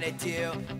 gonna do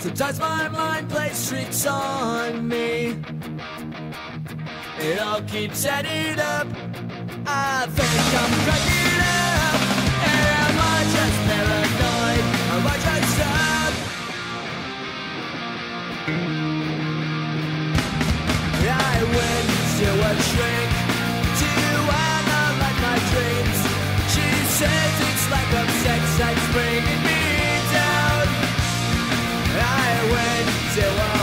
Sometimes my mind plays tricks on me. It all keeps adding up. I think I'm cracking up. Am I just paranoid? Am I just up? I went to a shrink to analyze my dreams. She says it's like a sex that's bringing went